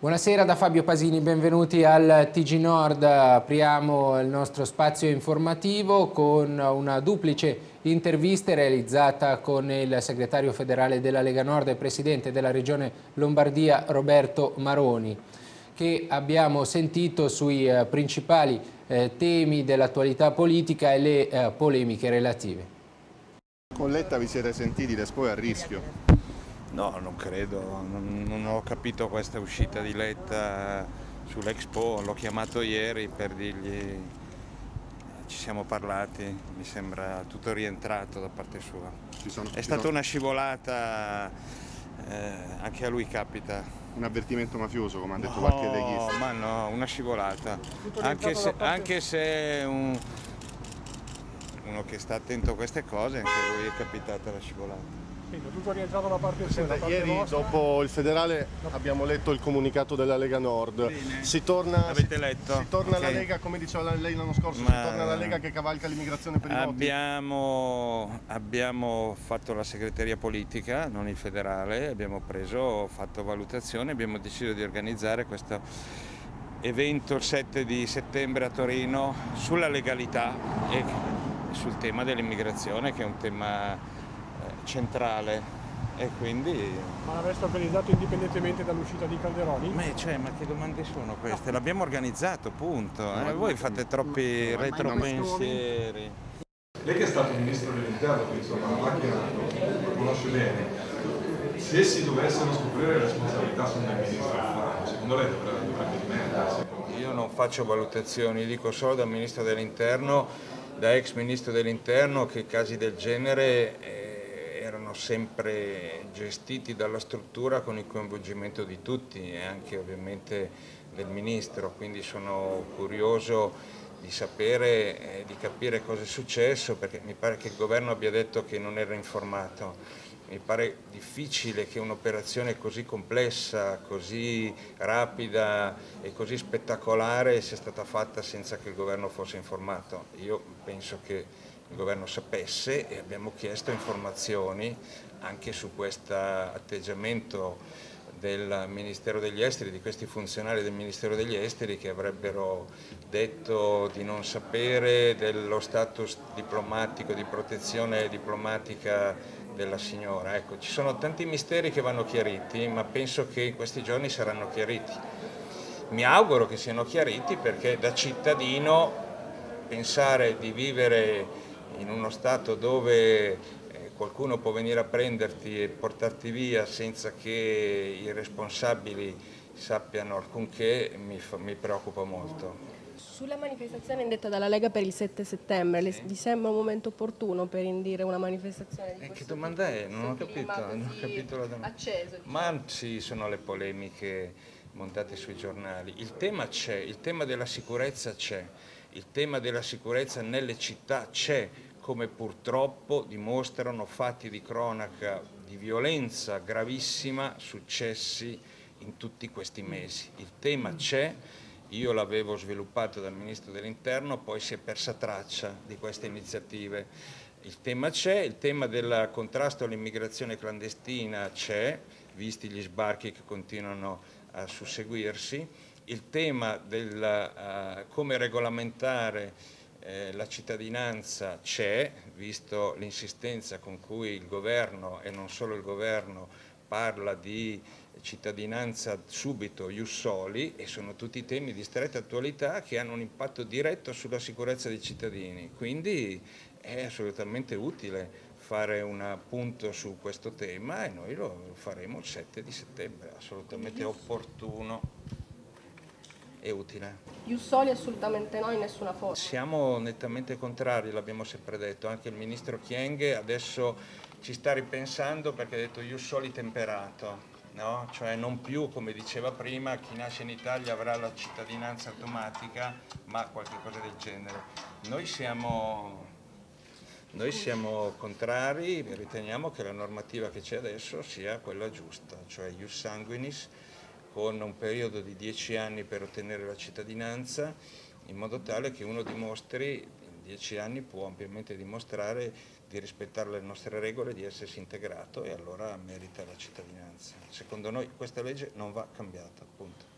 Buonasera da Fabio Pasini, benvenuti al TG Nord. Apriamo il nostro spazio informativo con una duplice intervista realizzata con il segretario federale della Lega Nord e presidente della regione Lombardia Roberto Maroni che abbiamo sentito sui eh, principali eh, temi dell'attualità politica e le eh, polemiche relative. Con Letta vi siete sentiti l'Expo a rischio? No, non credo, non, non ho capito questa uscita di Letta sull'Expo, l'ho chiamato ieri per dirgli ci siamo parlati, mi sembra tutto rientrato da parte sua. Sono, È stata sono... una scivolata, eh, anche a lui capita. Un avvertimento mafioso come ha detto no, qualche leghista? ma no, una scivolata. Anche se, anche se un, uno che sta attento a queste cose, anche a lui è capitata la scivolata. Quindi tutto rientrato da parte sua. Senta, ieri vostra. dopo il federale abbiamo letto il comunicato della Lega Nord. Bene. Si torna, L'avete letto? Si torna okay. alla Lega, come diceva lei l'anno scorso, Ma... si torna alla Lega che cavalca l'immigrazione per i abbiamo, abbiamo fatto la segreteria politica, non il federale, abbiamo preso, fatto valutazione, abbiamo deciso di organizzare questo evento il 7 di settembre a Torino sulla legalità e sul tema dell'immigrazione che è un tema centrale e quindi... Ma l'avreste organizzato indipendentemente dall'uscita di Calderoni? Ma, cioè, ma che domande sono queste? L'abbiamo organizzato, punto. Eh? Voi fate troppi retropensieri. Lei che è stato ministro dell'interno, quindi insomma la macchina lo conosce bene, se si dovessero scoprire le responsabilità sul ministro Alfano, secondo lei dovrebbe, dovrebbe dimettersi? Io non faccio valutazioni, dico solo da ministro dell'interno, da ex ministro dell'interno che casi del genere eh, erano sempre gestiti dalla struttura con il coinvolgimento di tutti e anche ovviamente del Ministro, quindi sono curioso di sapere e di capire cosa è successo perché mi pare che il governo abbia detto che non era informato. Mi pare difficile che un'operazione così complessa, così rapida e così spettacolare sia stata fatta senza che il governo fosse informato. Io penso che il governo sapesse e abbiamo chiesto informazioni anche su questo atteggiamento del Ministero degli Esteri, di questi funzionari del Ministero degli Esteri che avrebbero detto di non sapere dello status diplomatico, di protezione diplomatica della signora. Ecco, ci sono tanti misteri che vanno chiariti, ma penso che in questi giorni saranno chiariti. Mi auguro che siano chiariti perché da cittadino pensare di vivere in uno Stato dove eh, qualcuno può venire a prenderti e portarti via senza che i responsabili sappiano alcunché mi, mi preoccupa molto. Sulla manifestazione indetta dalla Lega per il 7 settembre, sì. vi sembra un momento opportuno per indire una manifestazione di eh, Che domanda è? Non ho capito, non ho capito la domanda. Acceso, diciamo. Ma sì, sono le polemiche montate sui giornali. Il tema c'è, il tema della sicurezza c'è, il tema della sicurezza nelle città c'è, come purtroppo dimostrano fatti di cronaca di violenza gravissima successi in tutti questi mesi. Il tema c'è, io l'avevo sviluppato dal Ministro dell'Interno, poi si è persa traccia di queste iniziative. Il tema c'è, il tema del contrasto all'immigrazione clandestina c'è, visti gli sbarchi che continuano a susseguirsi, il tema del uh, come regolamentare eh, la cittadinanza c'è, visto l'insistenza con cui il governo e non solo il governo parla di cittadinanza subito, ius soli, e sono tutti temi di stretta attualità che hanno un impatto diretto sulla sicurezza dei cittadini. Quindi è assolutamente utile fare un appunto su questo tema e noi lo faremo il 7 di settembre, assolutamente opportuno e utile. Jussoli assolutamente no in nessuna forma. Siamo nettamente contrari, l'abbiamo sempre detto, anche il ministro Chienghe adesso ci sta ripensando perché ha detto Jussoli temperato. No? Cioè non più, come diceva prima, chi nasce in Italia avrà la cittadinanza automatica, ma qualcosa del genere. Noi siamo, noi siamo contrari, riteniamo che la normativa che c'è adesso sia quella giusta, cioè ius sanguinis, con un periodo di dieci anni per ottenere la cittadinanza, in modo tale che uno dimostri, in dieci anni può ampiamente dimostrare di rispettare le nostre regole, di essersi integrato e allora merita la cittadinanza. Secondo noi questa legge non va cambiata. Punto.